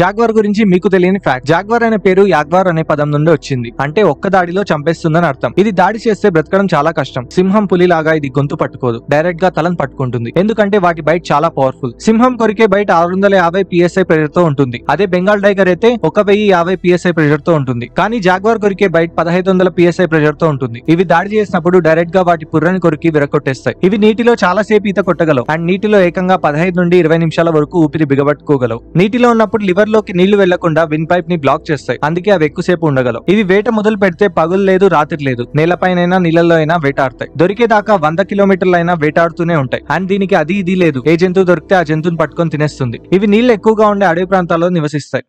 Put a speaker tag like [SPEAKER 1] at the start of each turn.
[SPEAKER 1] Jaguar గురించి మీకు తెలియని ఫ్యాక్ట్ జాగ్వార్ అనే పేరు యాగ్వార్ అనే పదం నుండి వచ్చింది. అంటే ఒక్క దాడిలో చంపేస్తుందని అర్థం. ఇది దాడి చేస్తే బ్రతకడం చాలా కష్టం. సింహం పులి లాగా ఇది గొంతు పట్టుకోదు. డైరెక్ట్గా తలను పట్టుకుంటుంది. ఎందుకంటే వాటి బైట్ చాలా పవర్ఫుల్ సింహం కొరికే బయట ఆరు వందల యాభై పిఎస్ఐ ప్రెషర్తో ఉంటుంది. అదే బెంగాల్ టైగర్ అయితే ఒక వెయ్యి యాభై పిఎస్ఐ ప్రెషర్తో ఉంటుంది. కానీ జాగ్వార్ కొరికే బయట పదహైదు వందల పిఎస్ఐ ప్రెషర్తో ఉంటుంది. ఇవి దాడి చేసినప్పుడు డైరెక్ట్గా వాటి పుర్రని కొరికి విరగొట్టేస్తాయి. ఇవి నీటిలో చాలా సేపు ఈత కొట్టగలవు. అండ్ నీటిలో ఏకంగా పదహైదు నుండి ఇరవై నిమిషాల వరకు ఊపిరి బిగబట్టుకోగలవు. నీటిలో ఉన్నప్పుడు లివర్ లోకి నీళ్ళు వెళ్ళకుండా విన్ పైప్ని బ్లాక్ చేస్తాయి. అందుకే అవి ఎక్కువసేపు ఉండగలవు. ఇవి వేట మొదలు పెడితే పగులు లేదు రాత్రి లేదు. నేలపైనైనా నీళ్ళలో అయినా వేటాడతాయి. దొరికేదాకా వంద కిలోమీటర్లైనా వేటాడుతూనే ఉంటాయి. అండ్ దీనికి అది ఇది లేదు. ఏ జంతువు దొరికితే ఆ జంతువుని పట్టుకొని తినేస్తుంది. ఇవి నీళ్ళు ఎక్కువగా ఉండే అడవి ప్రాంతాల్లో నివసిస్తాయి.